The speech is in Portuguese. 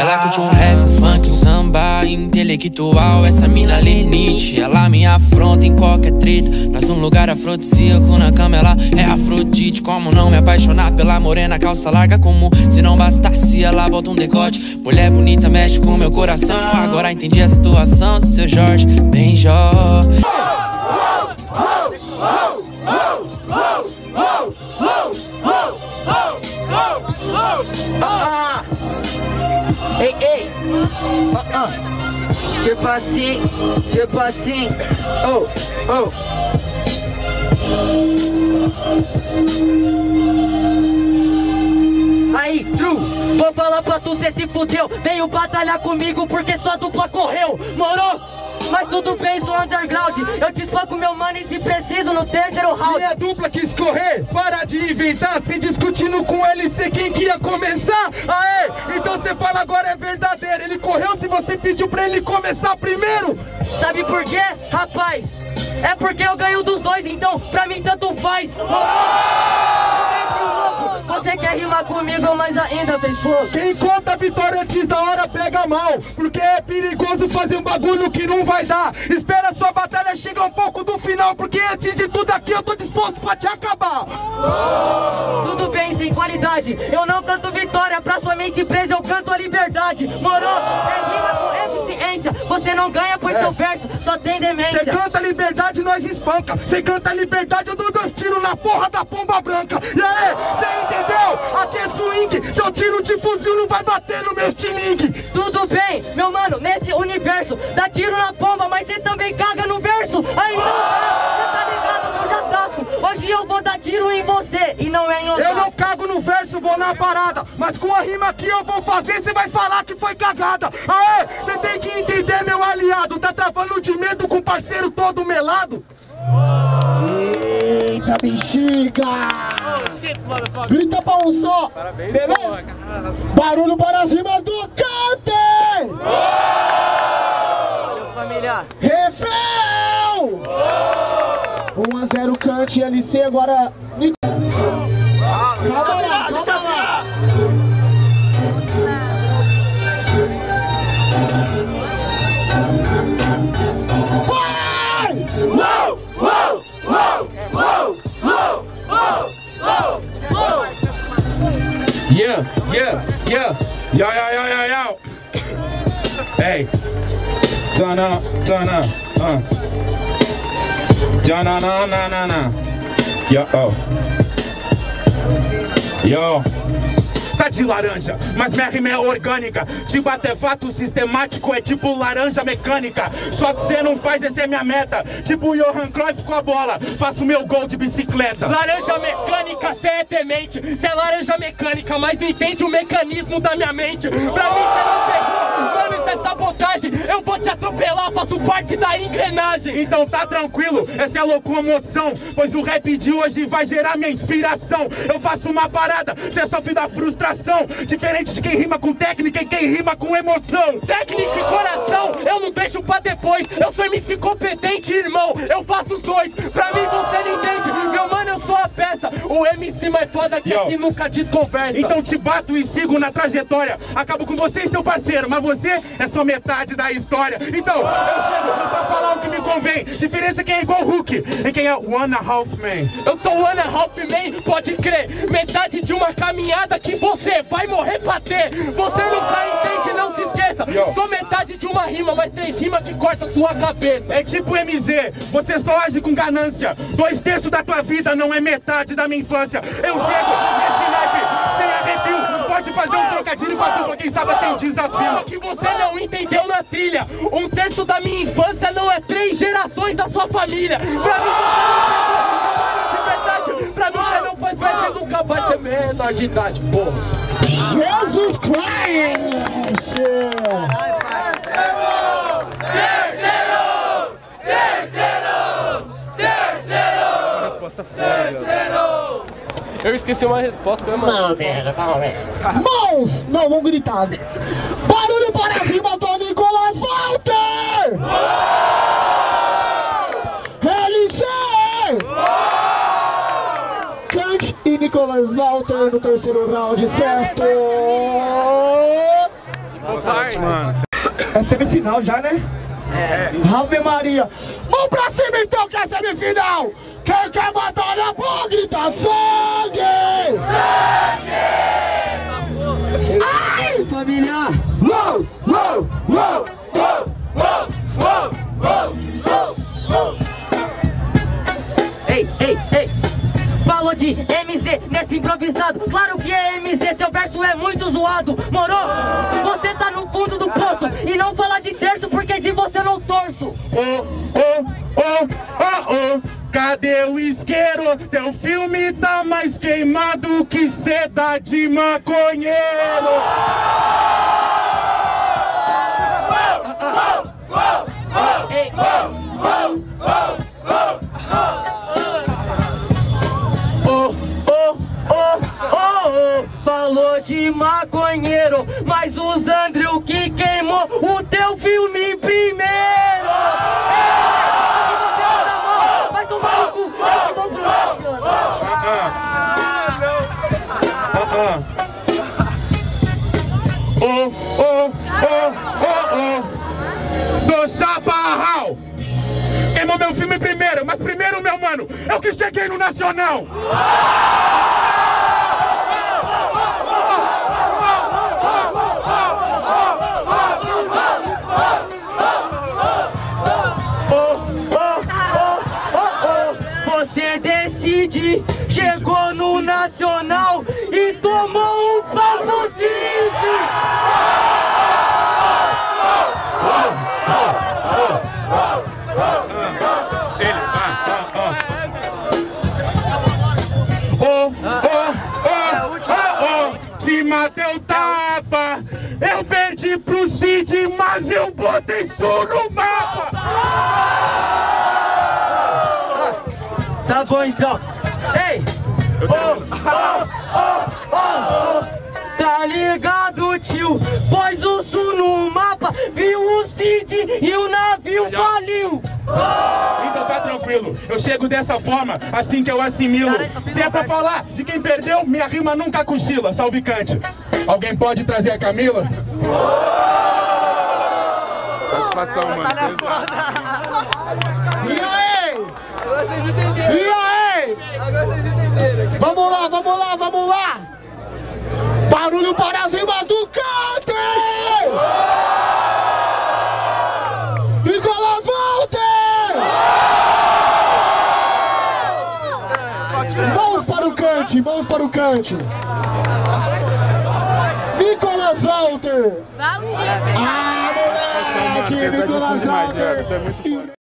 Ela curte um rap, um funk, um samba intelectual. Essa mina limite, ela me afronta em qualquer treta. Nós num lugar afrodisíaco, na cama ela é Afrodite. Como não me apaixonar pela morena, calça larga comum. Se não bastasse, ela bota um decote. Mulher bonita mexe com meu coração. Agora entendi a situação do seu Jorge, bem Jorge. Ah, ah. Ei, ei. Ah, ah. Tipo assim, tipo assim. Oh, oh. True, vou falar pra tu, cê se fudeu. Veio batalhar comigo porque sua dupla correu Morou? Mas tudo bem, sou underground. Eu te espanco meu mano e se preciso no terceiro round. Minha dupla quis correr, para de inventar. Se discutindo com ele, sei quem que ia começar? Aê, então você fala agora é verdadeiro. Ele correu se você pediu pra ele começar primeiro. Sabe por quê, rapaz? É porque eu ganho dos dois, então pra mim tanto faz Você quer rimar comigo, mas ainda fez pouco Quem conta a vitória antes da hora pega mal Porque é perigoso fazer um bagulho que não vai dar. Espera sua batalha chegar um pouco do final Porque antes de tudo aqui eu tô disposto pra te acabar. Tudo bem, sem qualidade. Eu não canto vitória, pra sua mente presa eu canto a liberdade. Morou? É rima com eficiência Você não ganha pois seu verso só tem demência. Canta liberdade, nós espanca. Cê canta liberdade, eu dou dois tiros na porra da pomba branca. E aí, cê entendeu? Aqui é swing. Seu tiro de fuzil não vai bater no meu estilingue. Tudo bem, meu mano, nesse universo Dá tiro na pomba, mas você também caga no verso. Aí não, cê tá ligado, meu jatasco Hoje eu vou dar tiro em você e não é em Eu não cago no verso, vou na parada. Mas com a rima que eu vou fazer, cê vai falar que foi cagada. Aê, cê tem que Travando de medo com o parceiro todo melado Eita, bexiga! Grita pra um só! Beleza? Barulho para as rimas do Cante! Família, Refrão! 1 a 0 Cante LC agora. Calma lá, calma Yo, yo, yo, yo, yo. Hey. Turn up, turn up. Uh. Turn on, on, on, on. Yo, oh. Yo. Tá de laranja, mas minha rima é orgânica. Tipo artefato sistemático, é tipo laranja mecânica. Só que cê não faz, essa é minha meta. Tipo Johan Cruyff com a bola, faço meu gol de bicicleta. Laranja mecânica, cê é demente Cê é laranja mecânica, mas não entende o mecanismo da minha mente Pra mim cê não pegou, mano isso é Eu vou te atropelar, faço parte da engrenagem. Então tá tranquilo, essa é a locomoção Pois o rap de hoje vai gerar minha inspiração. Eu faço uma parada, cê sofre da frustração. Diferente de quem rima com técnica e quem rima com emoção. Técnica e coração, eu não deixo pra depois. Eu sou MC competente, irmão, eu faço os dois. Pra mim você não entende, meu mano, eu sou a peça. O MC mais foda que Yo. aqui nunca desconversa. Então te bato e sigo na trajetória. Acabo com você e seu parceiro Mas você é só metade da história. Então, eu chego pra falar o que me convém. Diferença é quem é igual Hulk E quem é One Half Man. Eu sou o Ana Hoffman, pode crer. Metade de uma caminhada que você vai morrer pra ter. Você nunca entende, não se esqueça. Yo. Sou metade de uma rima, mas três rimas que corta sua cabeça. É tipo MZ, você só age com ganância. Dois terços da tua vida não é metade da minha infância. Eu chego Pode fazer um trocadilho com a dupla, quem sabe tem um Só desafio que você não entendeu na trilha. Um terço da minha infância não é três gerações da sua família. Pra mim você não de verdade. Pra mim você não faz parte, você nunca vai ser menor de idade, porra Jesus Christ! Resposta foda Eu esqueci uma resposta que eu. Não, velho, não, velho. Mãos! Não, vamos gritar. Barulho para as rimas do Nicolas Walter! LC! Kant e Nicolas Walter no terceiro round, certo? mano. É semifinal já, né? É. Ave Maria. Vamos pra cima então que é semifinal. Quem quer batalha pô, grita sangue! Sangue! Ai! Família! Uou, uou, uou, Ei, ei, ei! Falou de MZ nesse improvisado Claro que é MZ, seu verso é muito zoado morou. Você tá no fundo do poço E não fala de terço porque de você não torço Oh, oh, oh, oh, oh cadê o isqueiro? Teu filme tá mais queimado que seda de maconheiro. Ei, Oh, meu filme primeiro, mas primeiro, meu mano, eu que cheguei no Nacional. Você decide, chegou no Nacional e tomou um famosite! Pro Cid, mas eu botei isso no mapa. Tá bom então. Ei! Ô, ô, ô, ô. Tá ligado, tio? Pôs o sul no mapa, viu o Cid e o navio faliu. Então tá tranquilo, eu chego dessa forma, assim que eu assimilo. Se é pra falar de quem perdeu, minha rima nunca cochila, salve cante. Alguém pode trazer a Camila? Satisfação, mano. E aí? E aí? Vamos lá, vamos lá, vamos lá! Barulho para as rimas do Mãos para o Cante, mãos para o Cante! Nicolas Walter! Ah, moleque! Pesadíssimo Nicolas Walter!